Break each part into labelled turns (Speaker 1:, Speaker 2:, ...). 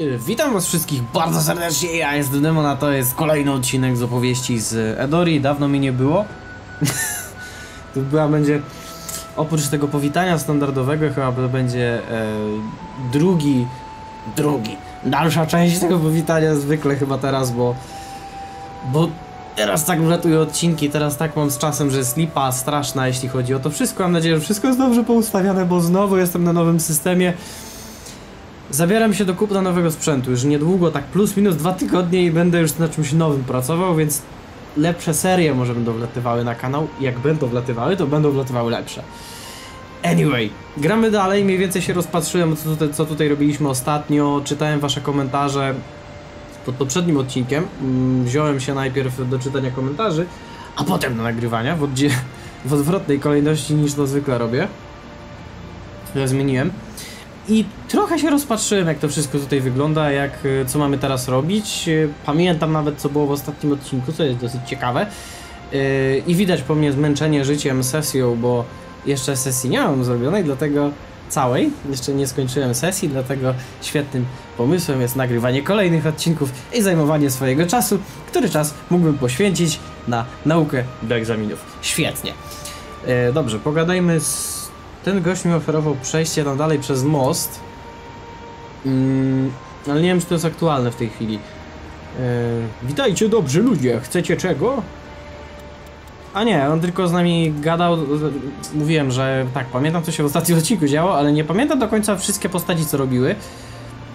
Speaker 1: Y, Witam was wszystkich bardzo serdecznie, ja jestem Demon, a to jest kolejny odcinek z opowieści z Edori, dawno mi nie było. to była będzie, oprócz tego powitania standardowego, chyba to będzie e, drugi, drugi, dalsza część tego powitania zwykle chyba teraz, bo, bo teraz tak wlatują odcinki, teraz tak mam z czasem, że jest lipa straszna jeśli chodzi o to wszystko, mam nadzieję, że wszystko jest dobrze poustawiane, bo znowu jestem na nowym systemie. Zabieram się do kupna nowego sprzętu już niedługo, tak plus minus dwa tygodnie i będę już na czymś nowym pracował, więc lepsze serie może będą wlatywały na kanał. Jak będą wlatywały, to będą wlatywały lepsze. Anyway, gramy dalej, mniej więcej się rozpatrzyłem, co tutaj, co tutaj robiliśmy ostatnio, czytałem wasze komentarze pod poprzednim odcinkiem. Mm, Wziąłem się najpierw do czytania komentarzy, a potem do nagrywania w, w odwrotnej kolejności niż to zwykle robię. Zmieniłem. I trochę się rozpatrzyłem, jak to wszystko tutaj wygląda, jak y, co mamy teraz robić. Y, Pamiętam nawet, co było w ostatnim odcinku, co jest dosyć ciekawe. Y, I widać po mnie zmęczenie życiem, sesją, bo jeszcze sesji nie mam zrobionej, dlatego całej. Jeszcze nie skończyłem sesji, dlatego świetnym pomysłem jest nagrywanie kolejnych odcinków i zajmowanie swojego czasu, który czas mógłbym poświęcić na naukę do egzaminów. Świetnie. E, dobrze, pogadajmy z... Ten gość mi oferował przejście tam dalej przez most. Mm, ale nie wiem, czy to jest aktualne w tej chwili. E, witajcie, dobrzy ludzie. Chcecie czego? A nie, on tylko z nami gadał. Mówiłem, że tak, pamiętam co się w ostatnim odcinku działo, ale nie pamiętam do końca wszystkie postaci, co robiły.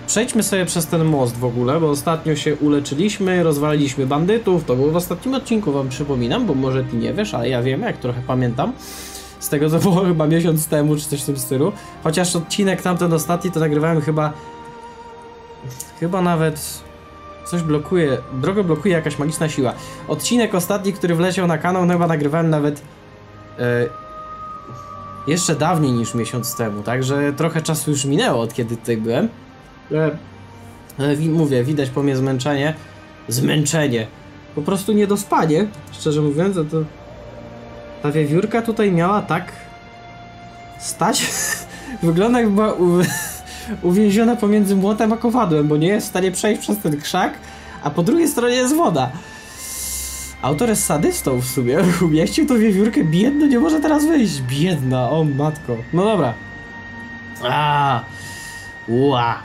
Speaker 1: Przejdźmy sobie przez ten most w ogóle, bo ostatnio się uleczyliśmy, rozwaliliśmy bandytów. To było w ostatnim odcinku, wam przypominam, bo może ty nie wiesz, ale ja wiem, jak trochę pamiętam. Z tego co było chyba miesiąc temu, czy coś w tym stylu. Chociaż odcinek tamten ostatni to nagrywałem chyba. Chyba nawet. Coś blokuje. Drogę blokuje jakaś magiczna siła. Odcinek ostatni, który wleciał na kanał, no chyba nagrywałem nawet. E, jeszcze dawniej niż miesiąc temu, także trochę czasu już minęło od kiedy tutaj byłem. Ale, wi- mówię, widać po mnie zmęczenie. Zmęczenie. Po prostu niedospanie, szczerze mówiąc, to. Ta wiewiórka tutaj miała tak stać. Wygląda jakby była u... uwięziona pomiędzy młotem a kowadłem, bo nie jest w stanie przejść przez ten krzak, a po drugiej stronie jest woda. Autor jest sadystą w sumie. Umieścił tą wiewiórkę, biedno nie może teraz wyjść. Biedna, o matko. No dobra. A, ła.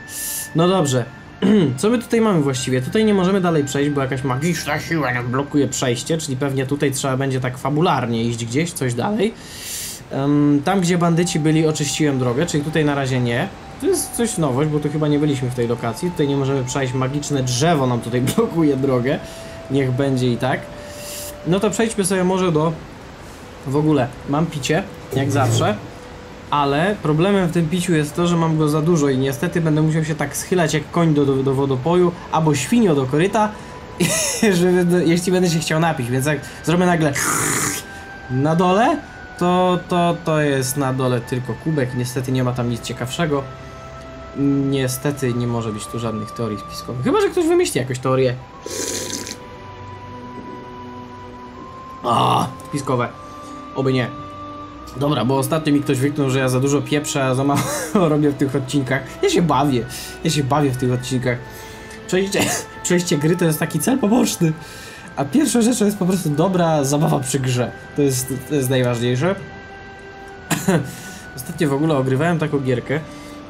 Speaker 1: No dobrze. Co my tutaj mamy właściwie? Tutaj nie możemy dalej przejść, bo jakaś magiczna siła nam blokuje przejście, czyli pewnie tutaj trzeba będzie tak fabularnie iść gdzieś, coś dalej. Em, tam, gdzie bandyci byli, oczyściłem drogę, czyli tutaj na razie nie. To jest coś nowość, bo tu chyba nie byliśmy w tej lokacji. Tutaj nie możemy przejść, magiczne drzewo nam tutaj blokuje drogę. Niech będzie i tak. No to przejdźmy sobie może do... W ogóle, mam picie, jak zawsze. Ale problemem w tym piciu jest to, że mam go za dużo i niestety będę musiał się tak schylać jak koń do, do, do wodopoju, albo świnio do koryta, żeby, jeśli będę się chciał napić, więc jak zrobię nagle na dole, to, to, to jest na dole tylko kubek, niestety nie ma tam nic ciekawszego. Niestety nie może być tu żadnych teorii spiskowych, chyba, że ktoś wymyśli jakąś teorię. A, spiskowe. Oby nie. Dobra, bo ostatnio mi ktoś wyknął, że ja za dużo pieprzę, a za mało robię w tych odcinkach. Ja się bawię. Ja się bawię w tych odcinkach. Przejście, przejście gry to jest taki cel poboczny. A pierwsza rzecz to jest po prostu dobra zabawa przy grze. To jest, to jest najważniejsze. Ostatnio w ogóle ogrywałem taką gierkę.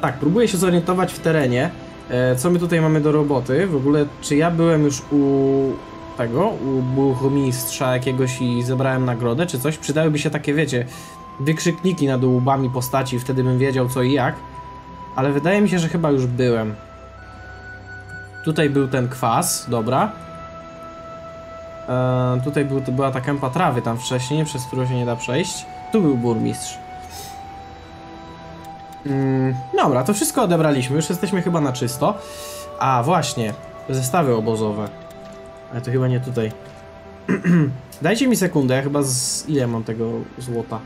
Speaker 1: Tak, próbuję się zorientować w terenie. E, co my tutaj mamy do roboty? W ogóle, czy ja byłem już u tego, u burmistrza jakiegoś i zebrałem nagrodę, czy coś? Przydałyby się takie, wiecie, wykrzykniki nad łbami postaci, wtedy bym wiedział co i jak. Ale wydaje mi się, że chyba już byłem. Tutaj był ten kwas, dobra. E, tutaj był, była ta kępa trawy tam wcześniej, przez którą się nie da przejść. Tu był burmistrz. Mm, dobra, to wszystko odebraliśmy, już jesteśmy chyba na czysto. A, właśnie, zestawy obozowe. Ale to chyba nie tutaj. Dajcie mi sekundę, ja chyba z... ile mam tego złota?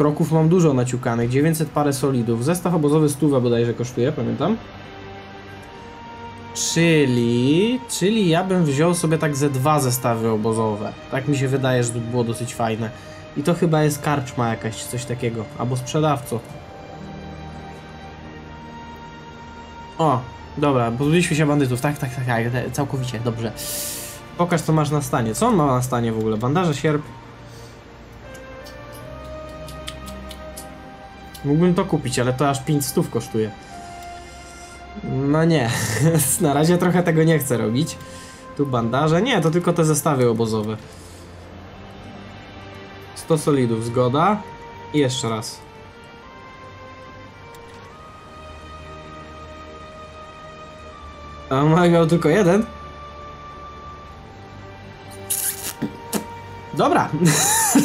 Speaker 1: Kroków mam dużo naciukanych, 900 parę solidów. Zestaw obozowy stówę bodajże kosztuje, pamiętam. Czyli... Czyli ja bym wziął sobie tak ze dwa zestawy obozowe. Tak mi się wydaje, że to by było dosyć fajne. I to chyba jest karczma jakaś, coś takiego. Albo sprzedawco. O, Dobra, pozbyliśmy się bandytów, tak, tak, tak, tak, całkowicie, dobrze. Pokaż co masz na stanie. Co on ma na stanie w ogóle? Bandaże, sierp. Mógłbym to kupić, ale to aż 5 stów kosztuje. No nie, na razie trochę tego nie chcę robić. Tu bandaże, nie, to tylko te zestawy obozowe. 100 solidów, zgoda. I jeszcze raz. A ma miał tylko jeden? Dobra.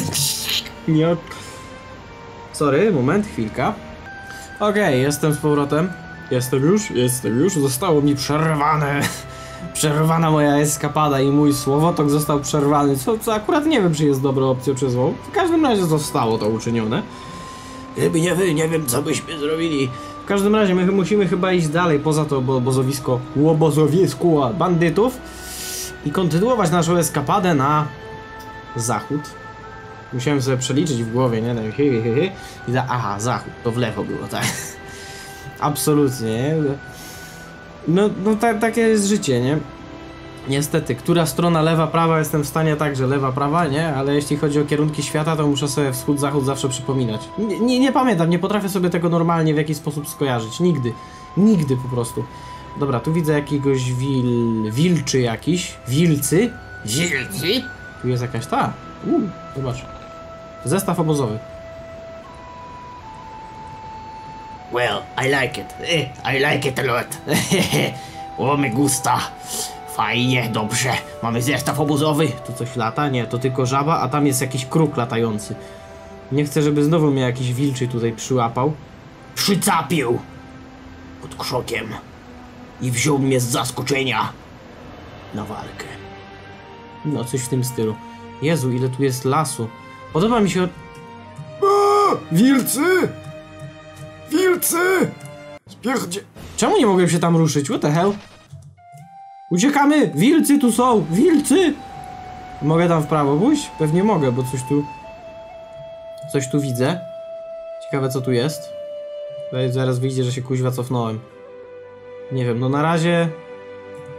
Speaker 1: Nie. Sorry, moment, chwilka. Okej, jestem z powrotem. Jestem już, jestem już. Zostało mi przerwane. Przerwana moja eskapada i mój słowotok został przerwany, co, co akurat nie wiem, czy jest dobrą opcją czy złą. W każdym razie zostało to uczynione. Gdyby nie wy, nie wiem, co byśmy zrobili. W każdym razie my musimy chyba iść dalej poza to obo- obozowisko, łobozowisko bandytów i kontynuować naszą eskapadę na zachód. Musiałem sobie przeliczyć w głowie, nie? Tak, hy, hy, hy, hy. I za, aha, zachód, to w lewo było, tak. Absolutnie, nie? No, no ta, takie jest życie, nie? Niestety, która strona lewa, prawa jestem w stanie także lewa, prawa, nie? Ale jeśli chodzi o kierunki świata, to muszę sobie wschód, zachód zawsze przypominać. Nie, nie, nie pamiętam, nie potrafię sobie tego normalnie w jakiś sposób skojarzyć. Nigdy. Nigdy po prostu. Dobra, tu widzę jakiegoś wil... wilczy jakiś. Wilcy. Wilcy? Tu jest jakaś ta. Uuu, zobacz. Zestaw obozowy.
Speaker 2: Well, I like it. Eh, I like it a lot. o, me gusta. Fajnie, dobrze. Mamy zestaw obozowy.
Speaker 1: Tu coś lata? Nie, to tylko żaba, a tam jest jakiś kruk latający. Nie chcę, żeby znowu mnie jakiś wilczy tutaj przyłapał.
Speaker 2: Przycapił pod krzokiem i wziął mnie z zaskoczenia na walkę.
Speaker 1: No, coś w tym stylu. Jezu, ile tu jest lasu. Podoba mi się...
Speaker 3: Wilcy! Wilcy! Spierdzie...
Speaker 1: Czemu nie mogłem się tam ruszyć? What the hell? Uciekamy! Wilcy tu są! Wilcy! Mogę tam w prawo pójść? Pewnie mogę, bo coś tu... Coś tu widzę. Ciekawe co tu jest. Zaraz wyjdzie, że się kuźwa cofnąłem. Nie wiem, no na razie...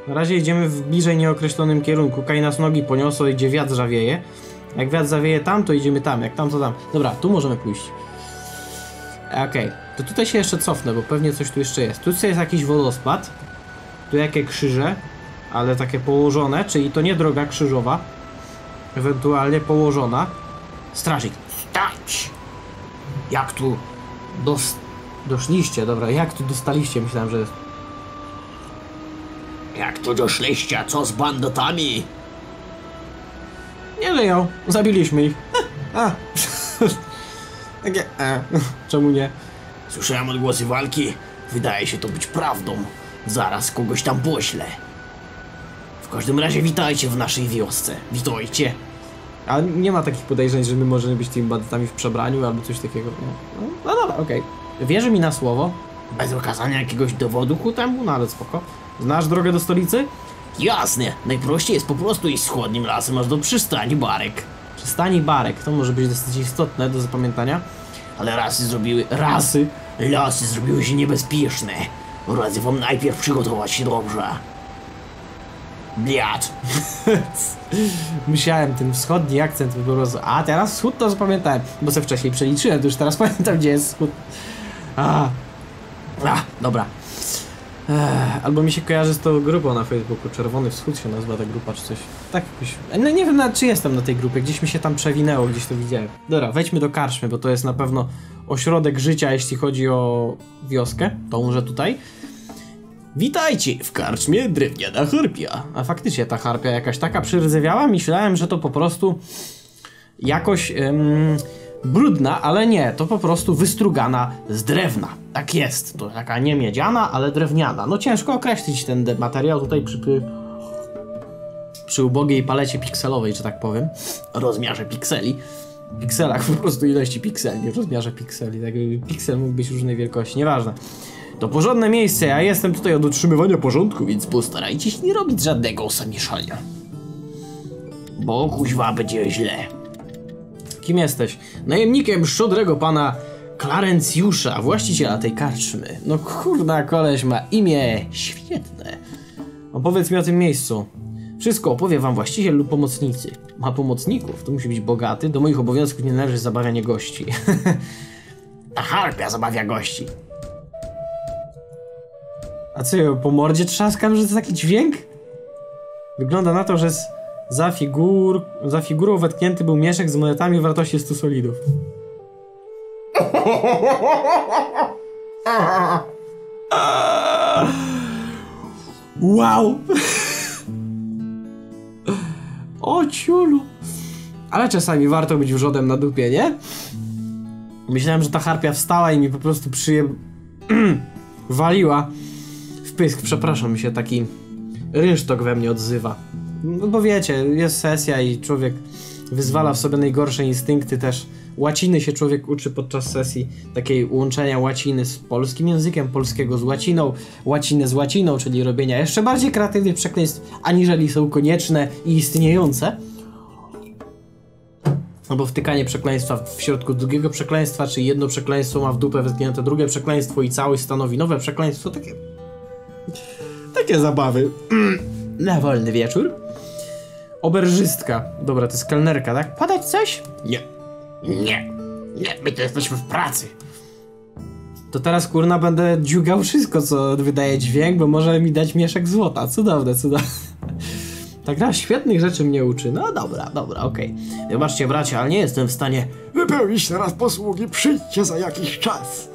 Speaker 1: Na razie idziemy w bliżej nieokreślonym kierunku. Kaj nas nogi poniosło, gdzie wiatr zawieje. Jak wiatr zawieje tam, to idziemy tam. Jak tam, to tam. Dobra, tu możemy pójść. Okej, to tutaj się jeszcze cofnę, bo pewnie coś tu jeszcze jest. Tu jest jakiś wodospad. Tu jakie krzyże, ale takie położone, czyli to nie droga krzyżowa. Ewentualnie położona. Strażnik.
Speaker 2: Stać! Jak tu?
Speaker 1: Dos... Doszliście, dobra, jak tu dostaliście? Myślałem, że...
Speaker 2: Jak tu doszliście? Co z bandytami?
Speaker 1: Nie żyją, zabiliśmy ich. A. Takie... A. Czemu nie?
Speaker 2: Słyszałem odgłosy walki. Wydaje się to być prawdą. Zaraz kogoś tam poślę. W każdym razie witajcie w naszej wiosce. Witajcie.
Speaker 1: A nie ma takich podejrzeń, że my możemy być tymi bandytami w przebraniu albo coś takiego. No, no, no dobra, okej. Wierzy mi na słowo.
Speaker 2: Bez okazania jakiegoś dowodu
Speaker 1: Ku temu, no ale spoko. Znasz drogę do stolicy?
Speaker 2: Jasne, najprościej jest po prostu iść wschodnim lasem aż do przystani Barek.
Speaker 1: Przystani Barek, to może być dosyć istotne do zapamiętania.
Speaker 2: Ale rasy zrobiły...
Speaker 1: Rasy.
Speaker 2: Lasy zrobiły się niebezpieczne. Radzę wam najpierw przygotować się dobrze. Bliat.
Speaker 1: Musiałem ten wschodni akcent po prostu. A teraz wschód to zapamiętałem, bo sobie wcześniej przeliczyłem, to już teraz pamiętam gdzie jest wschód. A, a dobra. Ech, albo mi się kojarzy z tą grupą na Facebooku, Czerwony Wschód się nazywa ta grupa czy coś. Tak jakoś. No nie wiem nawet czy jestem na tej grupie, gdzieś mi się tam przewinęło, gdzieś to widziałem. Dobra, wejdźmy do karczmy, bo to jest na pewno ośrodek życia, jeśli chodzi o wioskę. To może tutaj. Witajcie w karczmie drewniana harpia. A faktycznie ta harpia jakaś taka przyrzewiała, myślałem, że to po prostu jakoś em, brudna, ale nie, to po prostu wystrugana z drewna. Tak jest, to taka nie miedziana, ale drewniana. No ciężko określić ten materiał tutaj przy, przy, ubogiej palecie pikselowej, że tak powiem. Rozmiarze pikseli. Pikselach po prostu ilości pikseli, nie rozmiarze pikseli. Tak, piksel mógł być różnej wielkości, nieważne. To porządne miejsce, ja jestem tutaj od utrzymywania porządku, więc postarajcie się nie robić żadnego zamieszania.
Speaker 2: Bo kuźwa będzie źle.
Speaker 1: Kim jesteś? Najemnikiem szczodrego pana Klarencjusza, właściciela tej karczmy. No kurna, koleś ma imię świetne. Opowiedz mi o tym miejscu. Wszystko opowie wam właściciel lub pomocnicy. Ma pomocników, to musi być bogaty. Do moich obowiązków nie należy zabawianie gości.
Speaker 2: Ta harpia zabawia gości.
Speaker 1: A co, po mordzie trzaskam, że to taki dźwięk? Wygląda na to, że za, figur, za figurą wetknięty był mieszek z monetami o wartości 100 solidów. Wow! O ciulu! Ale czasami warto być wrzodem na dupie, nie? Myślałem, że ta harpia wstała i mi po prostu przyje... waliła w pysk. Przepraszam, mi się taki rynsztok we mnie odzywa. No bo wiecie, jest sesja i człowiek wyzwala w sobie najgorsze instynkty też. Łaciny się człowiek uczy podczas sesji, takiej łączenia łaciny z polskim językiem, polskiego z łaciną, łaciny z łaciną, czyli robienia jeszcze bardziej kreatywnych przekleństw, aniżeli są konieczne i istniejące. Albo wtykanie przekleństwa w środku drugiego przekleństwa, czy jedno przekleństwo ma w dupę wytknięte drugie przekleństwo i całość stanowi nowe przekleństwo. Takie. Takie zabawy. Na wolny wieczór. Oberżystka. Dobra, to jest kelnerka, tak? Podać coś?
Speaker 2: Nie. Nie. Nie, my tu jesteśmy w pracy.
Speaker 1: To teraz kurna będę dziugał wszystko, co wydaje dźwięk, bo może mi dać mieszek złota. Cudowne, cudowne. Ta gra świetnych rzeczy mnie uczy. No dobra, dobra, okej. Wybaczcie bracia, ale nie jestem w stanie
Speaker 3: Wypełnić teraz posługi, przyjdźcie za jakiś czas.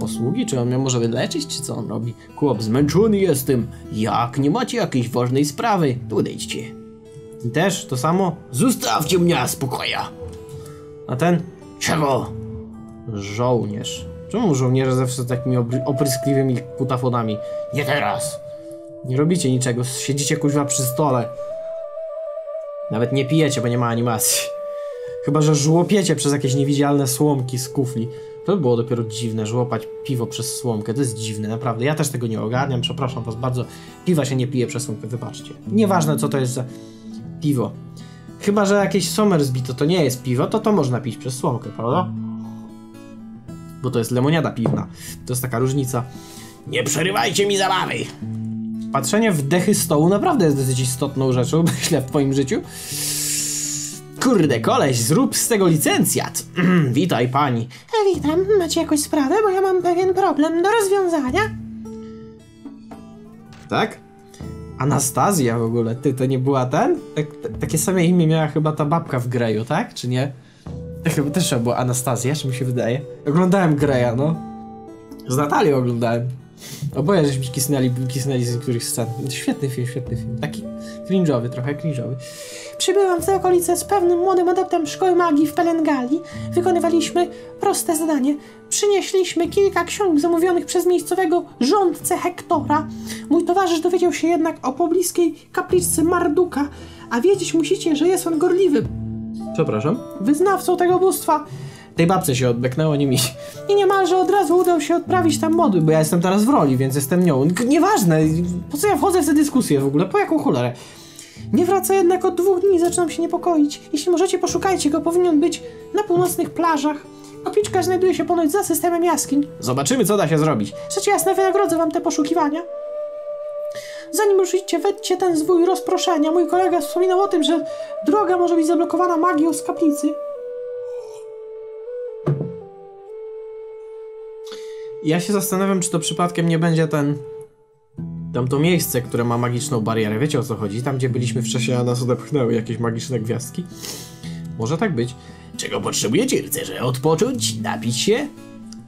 Speaker 1: posługi? Czy on mnie może wyleczyć, czy co on robi? Chłop, zmęczony jestem. Jak? Nie macie jakiejś ważnej sprawy? To odejdźcie. I też to samo?
Speaker 2: Zostawcie mnie w spokoju.
Speaker 1: A ten?
Speaker 2: Czego?
Speaker 1: Żołnierz. Czemu żołnierze zawsze z takimi opryskliwymi kutafonami?
Speaker 2: Nie teraz.
Speaker 1: Nie robicie niczego, siedzicie kuźwa przy stole. Nawet nie pijecie, bo nie ma animacji. Chyba, że żłopiecie przez jakieś niewidzialne słomki z kufli. To by było dopiero dziwne, żłopać piwo przez słomkę. To jest dziwne, naprawdę. Ja też tego nie ogarniam, przepraszam was bardzo. Piwa się nie pije przez słomkę, wybaczcie. Nieważne, co to jest za piwo. Chyba, że jakieś Somersby to to nie jest piwo, to to można pić przez słomkę, prawda? Bo to jest lemoniada piwna. To jest taka różnica.
Speaker 2: Nie przerywajcie mi zabawy.
Speaker 1: Patrzenie w dechy stołu naprawdę jest dosyć istotną rzeczą, myślę, w twoim życiu. Kurde, koleś, zrób z tego licencjat. Witaj, pani.
Speaker 4: Witam, macie jakąś sprawę, bo ja mam pewien problem do rozwiązania.
Speaker 1: Tak? Anastazja w ogóle, ty, to nie była ten? Tak, takie same imię miała chyba ta babka w Greju, tak? Czy nie? To Chyba też była Anastazja, czy mi się wydaje? Oglądałem Greja, no. Z Natalią oglądałem. Oboje żeśmy kisnęli, kisnęli z niektórych scen. Świetny film, świetny film. Taki cringe'owy, trochę cringe'owy.
Speaker 4: Przybyłam w te okolice z pewnym młodym adeptem szkoły magii w Pelengali. Wykonywaliśmy proste zadanie. Przynieśliśmy kilka ksiąg zamówionych przez miejscowego rządcę Hektora. Mój towarzysz dowiedział się jednak o pobliskiej kapliczce Marduka, a wiedzieć musicie, że jest on gorliwym
Speaker 1: Przepraszam.
Speaker 4: wyznawcą tego bóstwa.
Speaker 1: Tej babce się odbeknęło, nie mi.
Speaker 4: I niemalże od razu udał się odprawić tam mody.
Speaker 1: Bo ja jestem teraz w roli, więc jestem nią. Nieważne, po co ja wchodzę w tę dyskusję w ogóle? Po jaką cholerę?
Speaker 4: Nie wraca jednak od dwóch dni zaczynam się niepokoić. Jeśli możecie, poszukajcie go, powinien być na północnych plażach. Kapliczka znajduje się ponoć za systemem jaskiń.
Speaker 1: Zobaczymy, co da się zrobić.
Speaker 4: Rzecz jasna, wynagrodzę wam te poszukiwania. Zanim ruszycie, weźcie ten zwój rozproszenia. Mój kolega wspominał o tym, że droga może być zablokowana magią z kaplicy.
Speaker 1: Ja się zastanawiam, czy to przypadkiem nie będzie ten. Tam to miejsce, które ma magiczną barierę. Wiecie o co chodzi? Tam, gdzie byliśmy wcześniej, a nas odepchnęły jakieś magiczne gwiazdki. Może tak być.
Speaker 2: Czego potrzebujecie, rycerze? Odpocząć? Napić się?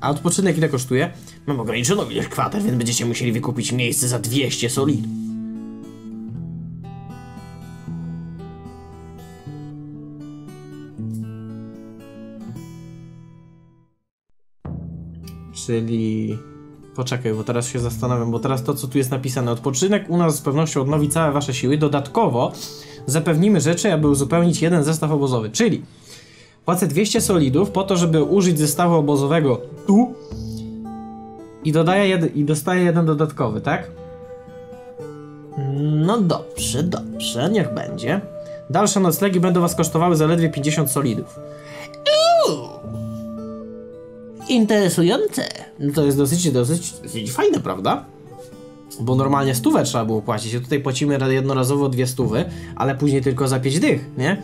Speaker 1: A odpoczynek ile kosztuje?
Speaker 2: Mam ograniczoną ilość kwater, więc będziecie musieli wykupić miejsce za 200 solidów.
Speaker 1: Czyli. Poczekaj, bo teraz się zastanawiam, bo teraz to, co tu jest napisane, odpoczynek u nas z pewnością odnowi całe wasze siły. Dodatkowo zapewnimy rzeczy, aby uzupełnić jeden zestaw obozowy. Czyli płacę 200 solidów po to, żeby użyć zestawu obozowego tu i dodaję jed- i dostaję jeden dodatkowy, tak? No dobrze, dobrze, niech będzie. Dalsze noclegi będą was kosztowały zaledwie 50 solidów.
Speaker 2: Interesujące.
Speaker 1: No to jest dosyć, dosyć, dosyć fajne, prawda? Bo normalnie stówę trzeba było płacić, a tutaj płacimy ra- jednorazowo dwie stówy, ale później tylko za pięć dych, nie?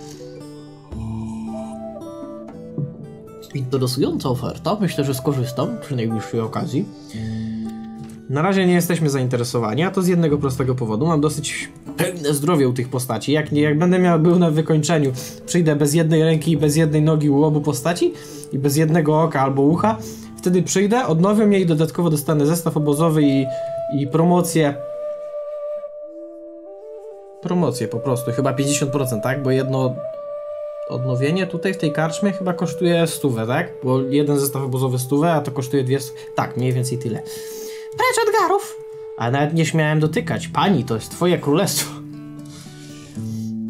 Speaker 2: Interesująca oferta. Myślę, że skorzystam przy najbliższej okazji.
Speaker 1: Na razie nie jesteśmy zainteresowani, a to z jednego prostego powodu. Mam dosyć pełne zdrowie u tych postaci. Jak, jak będę miał był na wykończeniu, przyjdę bez jednej ręki i bez jednej nogi u obu postaci i bez jednego oka albo ucha, wtedy przyjdę, odnowię je i dodatkowo dostanę zestaw obozowy i, i promocję. Promocję po prostu, chyba 50%, tak? Bo jedno odnowienie tutaj w tej karczmie chyba kosztuje stówę, tak? Bo jeden zestaw obozowy stówę, a to kosztuje dwie... Tak, mniej więcej tyle.
Speaker 4: Precz od garów!
Speaker 1: A nawet nie śmiałem dotykać. Pani, to jest twoje królestwo.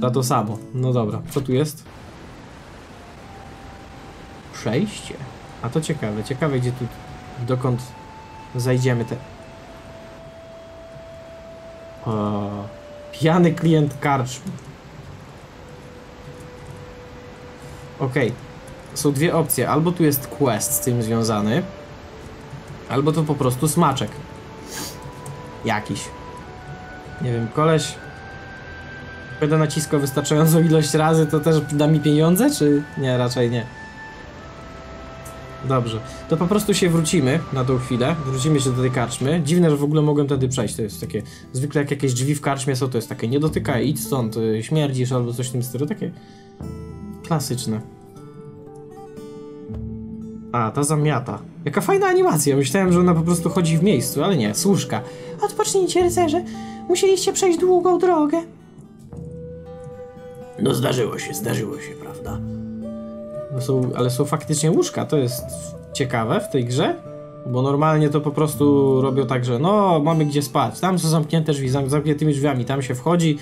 Speaker 1: To to samo. No dobra, co tu jest? Przejście. A to ciekawe, ciekawe gdzie tu, dokąd zajdziemy te... O, pijany klient karczmy. Okej. Są dwie opcje. Albo tu jest quest z tym związany, albo to po prostu smaczek jakiś. Nie wiem, koleś będę naciskał wystarczającą ilość razy, to też da mi pieniądze, czy nie, raczej nie. Dobrze, to po prostu się wrócimy na tą chwilę, wrócimy się do tej karczmy. Dziwne, że w ogóle mogłem tędy przejść, to jest takie, zwykle jak jakieś drzwi w karczmie są, to jest takie, nie dotykaj, idź stąd, y, śmierdzisz albo coś w tym stylu, takie klasyczne. A, ta zamiata. Jaka fajna animacja, myślałem, że ona po prostu chodzi w miejscu, ale nie, służka.
Speaker 4: Odpocznijcie, rycerze. Musieliście przejść długą drogę.
Speaker 2: No zdarzyło się, zdarzyło się, prawda?
Speaker 1: No są, ale są faktycznie łóżka, to jest ciekawe w tej grze, bo normalnie to po prostu robią tak, że no, mamy gdzie spać, tam są zamknięte drzwi, zam, zamkniętymi drzwiami, tam się wchodzi,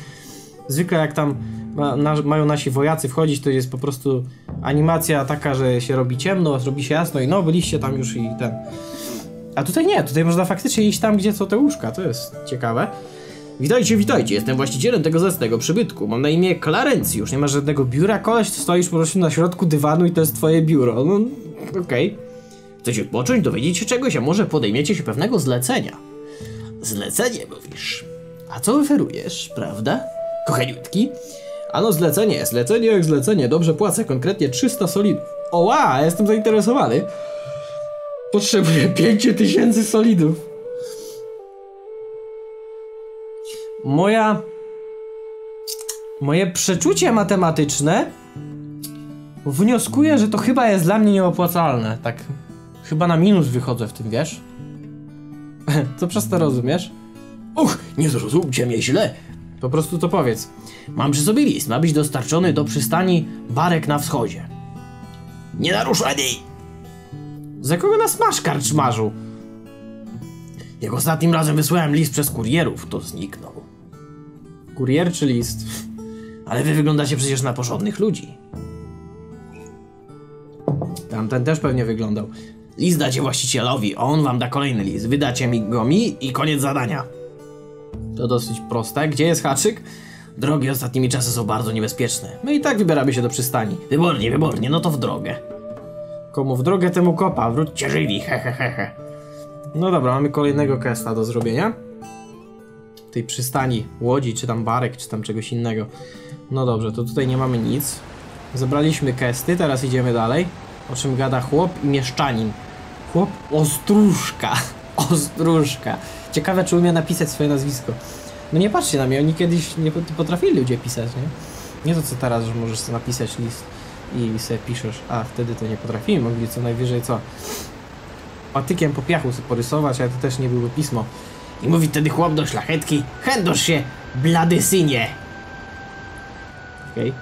Speaker 1: zwykle jak tam ma, na, mają nasi wojacy wchodzić, to jest po prostu animacja taka, że się robi ciemno, robi się jasno i no, byliście tam już i ten. A tutaj nie, tutaj można faktycznie iść tam, gdzie są te łóżka, to jest ciekawe. Witajcie, witajcie, jestem właścicielem tego zacnego przybytku. Mam na imię Klarencjusz. Nie masz żadnego biura, koleś, stoisz po prostu na środku dywanu i to jest twoje biuro. No, okej.
Speaker 2: Chcecie odpocząć, dowiedzieć się czegoś, a może podejmiecie się pewnego zlecenia? Zlecenie, mówisz. A co oferujesz, prawda? Kochaniutki?
Speaker 1: Ano zlecenie, zlecenie jak zlecenie, dobrze płacę, konkretnie 300 solidów. Oła, jestem zainteresowany. Potrzebuję 5000 solidów. Moja... Moje przeczucie matematyczne wnioskuje, że to chyba jest dla mnie nieopłacalne. Tak, chyba na minus wychodzę w tym, wiesz? Co przez to rozumiesz?
Speaker 2: Och, nie zrozumcie mnie źle.
Speaker 1: Po prostu to powiedz.
Speaker 2: Mam przy sobie list, ma być dostarczony do przystani Barek na wschodzie. Nie naruszaj jej!
Speaker 1: Za kogo nas masz, karczmarzu?
Speaker 2: Jak ostatnim razem wysłałem list przez kurierów, to zniknął.
Speaker 1: Kurier czy list?
Speaker 2: Ale wy wyglądacie przecież na porządnych ludzi.
Speaker 1: Tamten też pewnie wyglądał.
Speaker 2: List dacie właścicielowi, on wam da kolejny list. Wydacie mi go mi i koniec zadania.
Speaker 1: To dosyć proste. Gdzie jest haczyk?
Speaker 2: Drogi ostatnimi czasy są bardzo niebezpieczne.
Speaker 1: My i tak wybieramy się do przystani.
Speaker 2: Wybornie, wybornie, no to w drogę.
Speaker 1: Komu w drogę, temu kopa. Wróć.
Speaker 2: Cię żywi, he he he he.
Speaker 1: No dobra, mamy kolejnego questa do zrobienia. Tej przystani, łodzi, czy tam barek, czy tam czegoś innego. No dobrze, to tutaj nie mamy nic. Zebraliśmy questy, teraz idziemy dalej. O czym gada chłop i mieszczanin. Chłop Ostróżka. Ostróżka. Ciekawe, czy umie napisać swoje nazwisko. No nie patrzcie na mnie, oni kiedyś nie pot- potrafili ludzie pisać, nie? Nie to co teraz, że możesz sobie napisać list i sobie piszesz, a wtedy to nie potrafili, mogli co najwyżej co? Patykiem po piachu sobie porysować, ale to też nie byłoby pismo.
Speaker 2: I mówi wtedy chłop do szlachetki, chędosz się, blady synie.
Speaker 1: Okej.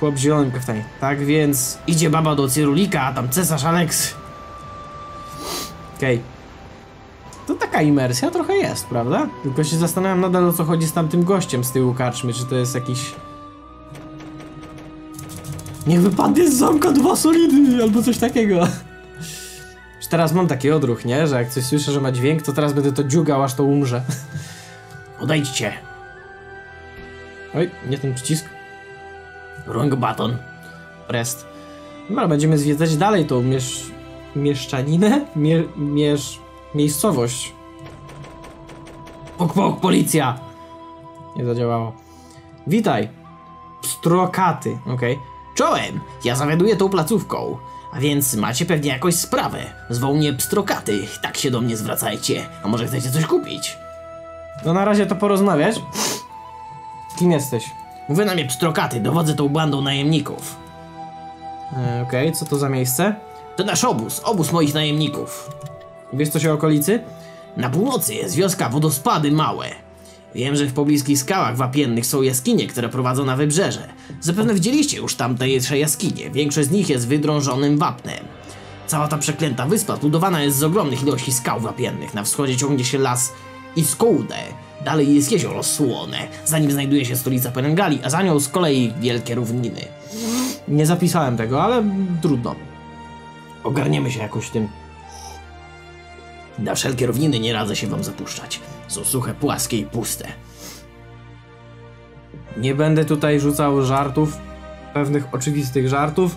Speaker 1: Chłop w zielonym kaftanie. Tak więc...
Speaker 2: Idzie baba do Cyrulika, a tam cesarz Aleks.
Speaker 1: Okej. To taka imersja trochę jest, prawda? Tylko się zastanawiam nadal o co chodzi z tamtym gościem z tyłu karczmy, czy to jest jakiś... Niech wypadnie z zamka dwa solidy, albo coś takiego. Już teraz mam taki odruch, nie? Że jak coś słyszę, że ma dźwięk, to teraz będę to dziugał, aż to umrze.
Speaker 2: Odejdźcie.
Speaker 1: Oj, nie ten przycisk.
Speaker 2: Wrong button.
Speaker 1: Rest. Dobra, będziemy zwiedzać dalej tą miesz... mieszczaninę? Mie, miesz... miejscowość. Pok, pok, policja! Nie zadziałało. Witaj. Pstrokaty, okej.
Speaker 2: Czołem, ja zawiaduję tą placówką. A więc macie pewnie jakąś sprawę. Zwoł mnie pstrokaty, tak się do mnie zwracajcie. A może chcecie coś kupić?
Speaker 1: No na razie to porozmawiać. Kim jesteś?
Speaker 2: Mówię na mnie pstrokaty, dowodzę tą bandą najemników.
Speaker 1: E, okej, co to za miejsce?
Speaker 2: To nasz obóz, obóz moich najemników.
Speaker 1: Wiesz coś o okolicy?
Speaker 2: Na północy jest wioska Wodospady Małe. Wiem, że w pobliskich skałach wapiennych są jaskinie, które prowadzą na wybrzeże. Zapewne widzieliście już tamtejsze jaskinie. Większość z nich jest wydrążonym wapnem. Cała ta przeklęta wyspa zbudowana jest z ogromnych ilości skał wapiennych. Na wschodzie ciągnie się las Iskoude. Dalej jest jezioro Słone. Za nim znajduje się stolica Perengali, a za nią z kolei wielkie równiny.
Speaker 1: Nie zapisałem tego, ale trudno.
Speaker 2: Ogarniemy się jakoś tym. Na wszelkie równiny nie radzę się wam zapuszczać. Są suche, płaskie i puste.
Speaker 1: Nie będę tutaj rzucał żartów, pewnych oczywistych żartów.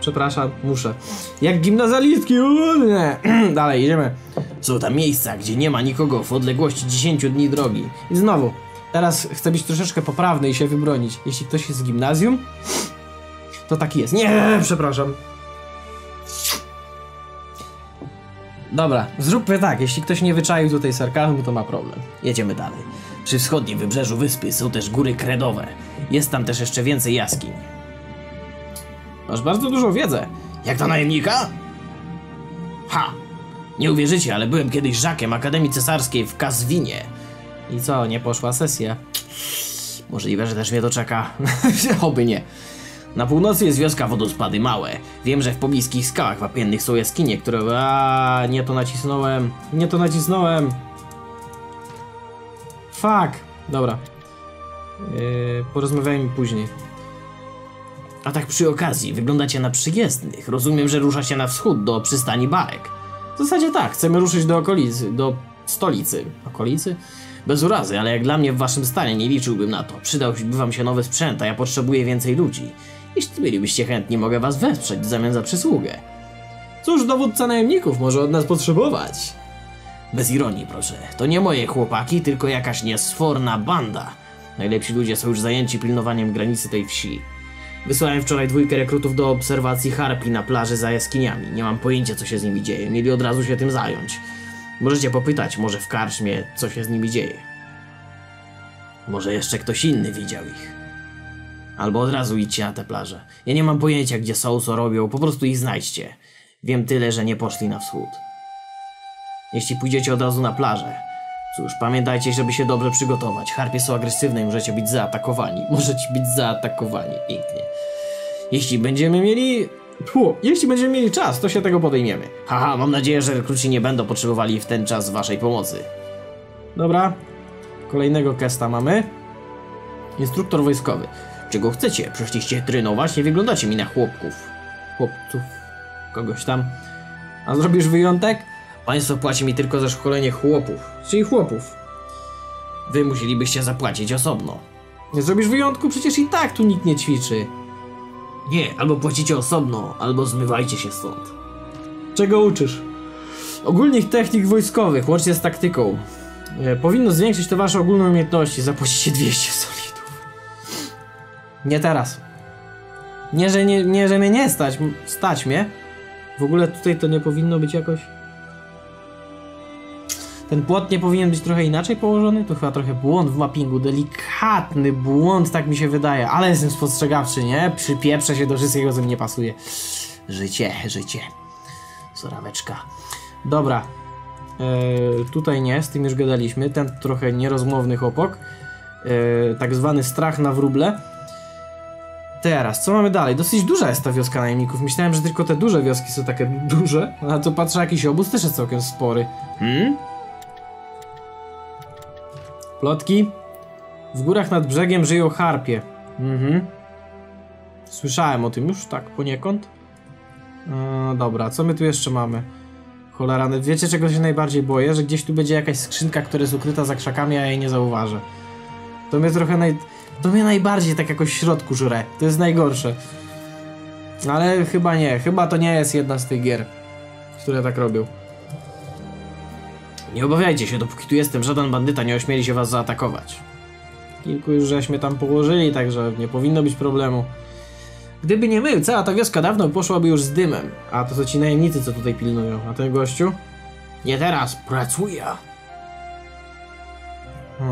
Speaker 1: Przepraszam, muszę. Jak gimnazjalistki, uuu, nie. Dalej, idziemy.
Speaker 2: Są tam miejsca, gdzie nie ma nikogo w odległości 10 dni drogi.
Speaker 1: I znowu, teraz chcę być troszeczkę poprawny i się wybronić. Jeśli ktoś jest z gimnazjum, to taki jest. Nie, przepraszam. Dobra, zróbmy tak. Jeśli ktoś nie wyczaił tutaj sarkazmu, to ma problem.
Speaker 2: Jedziemy dalej. Przy wschodnim wybrzeżu wyspy są też góry kredowe. Jest tam też jeszcze więcej jaskiń.
Speaker 1: Masz bardzo dużą wiedzę.
Speaker 2: Jak to najemnika? Ha! Nie uwierzycie, ale byłem kiedyś żakiem Akademii Cesarskiej w Kazwinie.
Speaker 1: I co, nie poszła sesja?
Speaker 2: Możliwe, że też mnie to czeka.
Speaker 1: Oby nie.
Speaker 2: Na północy jest wioska Wodospady Małe. Wiem, że w pobliskich skałach wapiennych są jaskinie, które...
Speaker 1: A, nie to nacisnąłem. Nie to nacisnąłem. Fuck. Dobra. Yy, porozmawiajmy później.
Speaker 2: A tak przy okazji, wyglądacie na przyjezdnych. Rozumiem, że ruszacie na wschód do przystani Barek.
Speaker 1: W zasadzie tak, chcemy ruszyć do okolicy, do stolicy. Okolicy?
Speaker 2: Bez urazy, ale jak dla mnie w waszym stanie nie liczyłbym na to. Przydałby wam się nowy sprzęt, a ja potrzebuję więcej ludzi. Jeśli bylibyście chętni, mogę was wesprzeć w zamian za przysługę.
Speaker 1: Cóż, dowódca najemników może od nas potrzebować.
Speaker 2: Bez ironii, proszę. To nie moje chłopaki, tylko jakaś niesforna banda. Najlepsi ludzie są już zajęci pilnowaniem granicy tej wsi. Wysłałem wczoraj dwójkę rekrutów do obserwacji harpi na plaży za jaskiniami. Nie mam pojęcia, co się z nimi dzieje. Mieli od razu się tym zająć. Możecie popytać, może w karczmie, co się z nimi dzieje. Może jeszcze ktoś inny widział ich. Albo od razu idźcie na tę plażę. Ja nie mam pojęcia, gdzie są, co robią, po prostu ich znajdźcie. Wiem tyle, że nie poszli na wschód. Jeśli pójdziecie od razu na plażę, cóż, pamiętajcie, żeby się dobrze przygotować. Harpie są agresywne i możecie być zaatakowani. Możecie być zaatakowani. Pięknie. Jeśli będziemy mieli...
Speaker 1: Tfu, jeśli będziemy mieli czas, to się tego podejmiemy.
Speaker 2: Haha, mam nadzieję, że rekruci nie będą potrzebowali w ten czas waszej pomocy.
Speaker 1: Dobra. Kolejnego kesta mamy. Instruktor wojskowy.
Speaker 2: Czego chcecie? Przyszliście trenować? Nie wyglądacie mi na chłopków.
Speaker 1: Chłopców. Kogoś tam. A zrobisz wyjątek?
Speaker 2: Państwo płaci mi tylko za szkolenie chłopów.
Speaker 1: Czyli chłopów.
Speaker 2: Wy musielibyście zapłacić osobno.
Speaker 1: Nie zrobisz wyjątku? Przecież i tak tu nikt nie ćwiczy.
Speaker 2: Nie, albo płacicie osobno, albo zmywajcie się stąd.
Speaker 1: Czego uczysz? Ogólnych technik wojskowych, łącznie z taktyką. E, powinno zwiększyć to wasze ogólne umiejętności. Zapłacicie 200 solidów. Nie teraz. Nie, że, nie, nie, że mnie nie stać. Stać mnie. W ogóle tutaj to nie powinno być jakoś... Ten płot nie powinien być trochę inaczej położony? To chyba trochę błąd w mappingu. Delikatny błąd, tak mi się wydaje. Ale jestem spostrzegawczy, nie? Przypieprzę się do wszystkiego, co mi nie pasuje.
Speaker 2: Życie, życie. Soraweczka.
Speaker 1: Dobra. E, tutaj nie, z tym już gadaliśmy. Ten trochę nierozmowny chłopak. E, tak zwany strach na wróble. Teraz, co mamy dalej? Dosyć duża jest ta wioska najemników. Myślałem, że tylko te duże wioski są takie duże. A tu patrzę, jakiś obóz też jest całkiem spory.
Speaker 2: Hmm?
Speaker 1: Plotki. W górach nad brzegiem żyją harpie. Mhm. Słyszałem o tym już, tak poniekąd. E, dobra, co my tu jeszcze mamy? Cholera, wiecie czego się najbardziej boję? Że gdzieś tu będzie jakaś skrzynka, która jest ukryta za krzakami, a ja jej nie zauważę. To mnie trochę naj... To mnie najbardziej tak jakoś w środku żre. To jest najgorsze. Ale chyba nie, chyba to nie jest jedna z tych gier, które tak robią.
Speaker 2: Nie obawiajcie się, dopóki tu jestem, żaden bandyta nie ośmieli się was zaatakować.
Speaker 1: Kilku już żeśmy tam położyli, także nie powinno być problemu. Gdyby nie my, cała ta wioska dawno poszłaby już z dymem. A to są ci najemnicy, co tutaj pilnują. A ten gościu?
Speaker 2: Nie teraz, pracuję.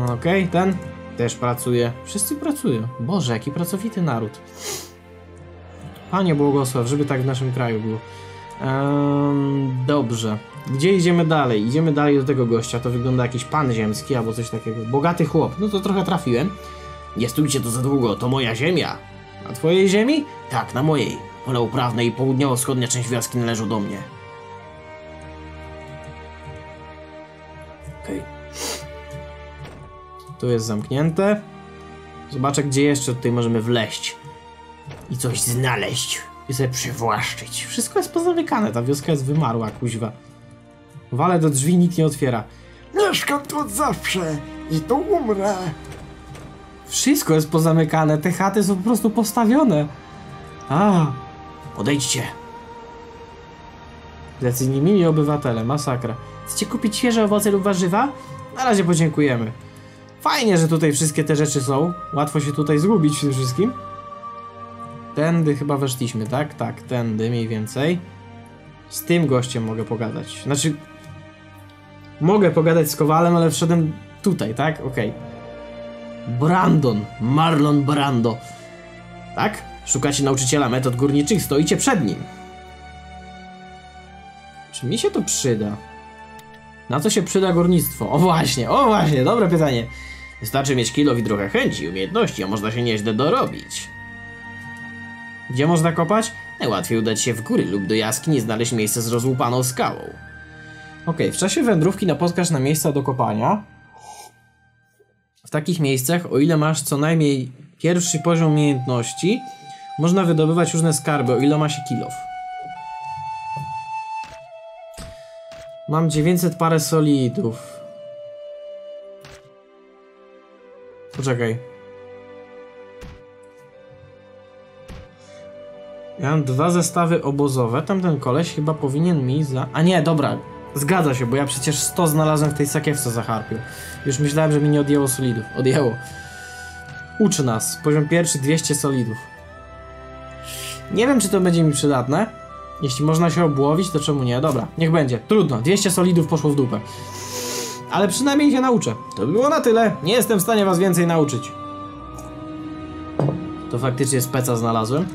Speaker 1: Okej, ten też pracuje. Wszyscy pracują. Boże, jaki pracowity naród. Panie błogosław, żeby tak w naszym kraju było. Dobrze. Gdzie idziemy dalej? Idziemy dalej do tego gościa. To wygląda jakiś pan ziemski albo coś takiego. Bogaty chłop. No to trochę trafiłem.
Speaker 2: Nie stójcie tu za długo, to moja ziemia.
Speaker 1: Na twojej ziemi?
Speaker 2: Tak, na mojej. Pole uprawne i południowo-wschodnia część wioski należą do mnie.
Speaker 1: Tu jest zamknięte. Zobaczę, gdzie jeszcze tutaj możemy wleść.
Speaker 2: I coś znaleźć. I sobie przywłaszczyć.
Speaker 1: Wszystko jest pozamykane, ta wioska jest wymarła, kuźwa. Wale do drzwi, nikt nie otwiera.
Speaker 3: Mieszkam tu od zawsze i tu umrę.
Speaker 1: Wszystko jest pozamykane, te chaty są po prostu postawione. A,
Speaker 2: Odejdźcie.
Speaker 1: jacy niemili obywatele, masakra. Chcecie kupić świeże owoce lub warzywa? Na razie podziękujemy. Fajnie, że tutaj wszystkie te rzeczy są. Łatwo się tutaj zgubić w tym wszystkim. Tędy chyba weszliśmy, tak? Tak, tędy mniej więcej. Z tym gościem mogę pogadać. Znaczy... Mogę pogadać z Kowalem, ale wszedłem tutaj, tak? Okej.
Speaker 2: Brandon, Marlon Brando. Tak? Szukacie nauczyciela metod górniczych, stoicie przed nim.
Speaker 1: Czy mi się to przyda? Na co się przyda górnictwo? O właśnie, o właśnie, dobre pytanie.
Speaker 2: Wystarczy mieć kilo i trochę chęci i umiejętności, a można się nieźle dorobić.
Speaker 1: Gdzie można kopać?
Speaker 2: Najłatwiej udać się w góry lub do jaskini i znaleźć miejsce z rozłupaną skałą.
Speaker 1: Okej, w czasie wędrówki napotkasz na miejsca do kopania. W takich miejscach, o ile masz co najmniej pierwszy poziom umiejętności, można wydobywać różne skarby, o ile ma się kilof. Mam 900 parę solidów. Poczekaj. Ja mam dwa zestawy obozowe. Tamten koleś chyba powinien mi za... A nie, dobra. Zgadza się, bo ja przecież 100 znalazłem w tej sakiewce za harpią. Już myślałem, że mi nie odjęło solidów. Odjęło. Uczy nas. Poziom pierwszy 200 solidów. Nie wiem, czy to będzie mi przydatne. Jeśli można się obłowić, to czemu nie? Dobra, niech będzie. Trudno. 200 solidów poszło w dupę. Ale przynajmniej się nauczę. To by było na tyle. Nie jestem w stanie was więcej nauczyć. To faktycznie speca znalazłem.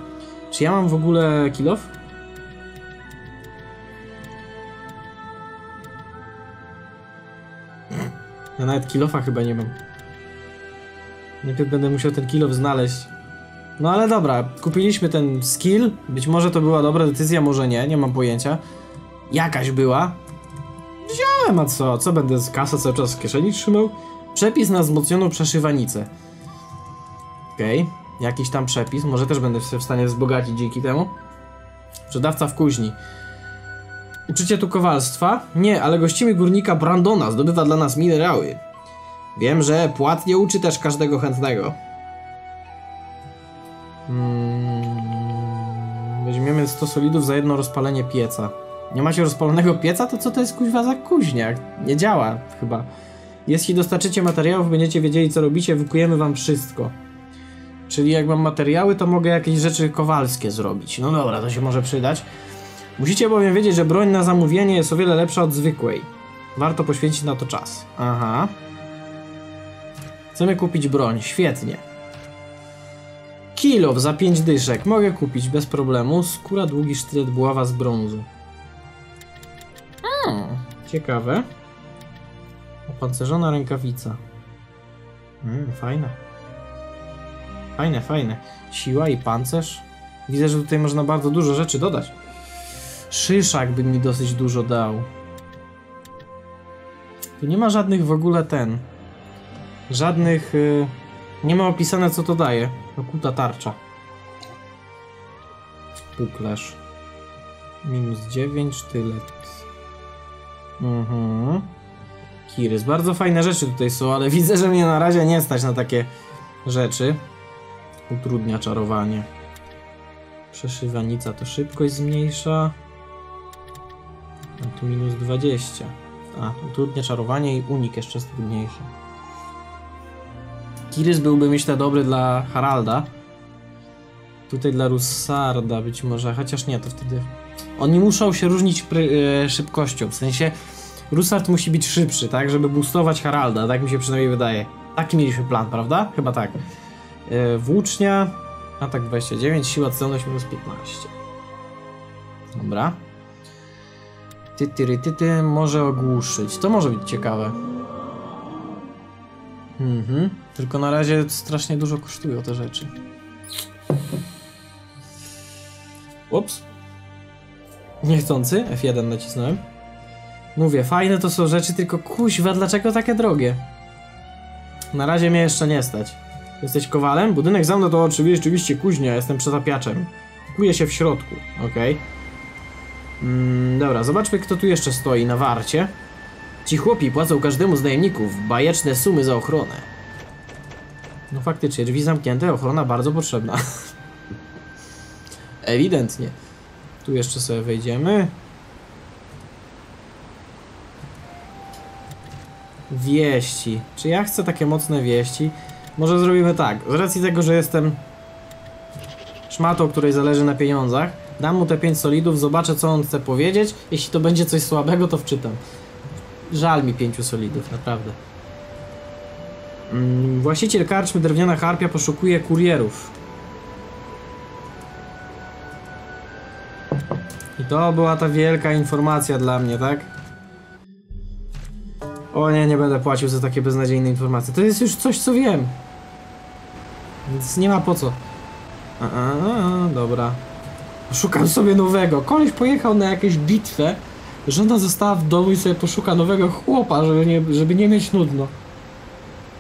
Speaker 1: Czy ja mam w ogóle kilof? Ja nawet kilofa chyba nie mam. Najpierw będę musiał ten kilof znaleźć. No ale dobra, kupiliśmy ten skill. Być może to była dobra decyzja, może nie, nie mam pojęcia. Jakaś była. Wziąłem, a co? Co będę z kasy cały czas w kieszeni trzymał? Przepis na wzmocnioną przeszywanicę. Okej, jakiś tam przepis, może też będę w stanie wzbogacić dzięki temu. Sprzedawca w kuźni. Uczycie tu kowalstwa? Nie, ale gościmy górnika Brandona, zdobywa dla nas minerały. Wiem, że płat nie uczy też każdego chętnego. Mm, weźmiemy 100 solidów za jedno rozpalenie pieca. Nie macie rozpalonego pieca? To co to jest kuźwa za kuźniak? Nie działa chyba. Jeśli dostarczycie materiałów, będziecie wiedzieli co robicie, wykujemy wam wszystko. Czyli jak mam materiały, to mogę jakieś rzeczy kowalskie zrobić. No dobra, to się może przydać. Musicie bowiem wiedzieć, że broń na zamówienie jest o wiele lepsza od zwykłej. Warto poświęcić na to czas. Aha. Chcemy kupić broń, świetnie. Kilow za 5 dyszek. Mogę kupić bez problemu. Skóra, długi sztylet, buława z brązu. Hmm, ciekawe. Opancerzona rękawica. Mm, fajne. Fajne, fajne. Siła i pancerz. Widzę, że tutaj można bardzo dużo rzeczy dodać. Szyszak by mi dosyć dużo dał. Tu nie ma żadnych w ogóle ten. Żadnych. Y, nie ma opisane co to daje. Okuta tarcza. Puklerz. Minus 9, sztylet. Mhm. Kirys. Bardzo fajne rzeczy tutaj są, ale widzę, że mnie na razie nie stać na takie rzeczy. Utrudnia czarowanie. Przeszywanica to szybkość zmniejsza. A tu minus 20. A, tu trudnie czarowanie i unik jeszcze jest trudniejszy. Kirys byłby myślę dobry dla Haralda. Tutaj dla Russarda być może, chociaż nie, to wtedy... Oni muszą się różnić e, szybkością, w sensie Russard musi być szybszy, tak, żeby boostować Haralda, tak mi się przynajmniej wydaje. Taki mieliśmy plan, prawda? Chyba tak. E, włócznia, atak 29, siła celność minus 15. Dobra. Ty, ty, ty, ty, może ogłuszyć. To może być ciekawe. Mhm. Tylko na razie strasznie dużo kosztują te rzeczy. Ups. Niechcący. F1 nacisnąłem. Mówię, fajne to są rzeczy, tylko kuźwa, dlaczego takie drogie? Na razie mnie jeszcze nie stać. Jesteś kowalem? Budynek za mną to oczywiście, oczywiście kuźnia, jestem przetapiaczem. Kuję się w środku, okej. Mm, dobra, zobaczmy kto tu jeszcze stoi na warcie. Ci chłopi płacą każdemu z najemników bajeczne sumy za ochronę. No faktycznie, drzwi zamknięte, ochrona bardzo potrzebna. Ewidentnie. Tu jeszcze sobie wejdziemy. Wieści. Czy ja chcę takie mocne wieści? Może zrobimy tak. Z racji tego, że jestem szmatą, której zależy na pieniądzach, dam mu te 5 solidów, zobaczę co on chce powiedzieć. Jeśli to będzie coś słabego, to wczytam. Żal mi 5 solidów, naprawdę. Mm, właściciel karczmy Drewniana Harpia poszukuje kurierów. I to była ta wielka informacja dla mnie, tak? O nie, nie będę płacił za takie beznadziejne informacje. To jest już coś, co wiem. Więc nie ma po co. A, a, a, dobra. Szukam sobie nowego. Koleś pojechał na jakąś bitwę. Żona została w domu i sobie poszuka nowego chłopa, żeby nie, żeby nie mieć nudno.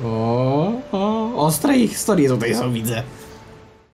Speaker 1: O, o, ostre historie tutaj są, widzę.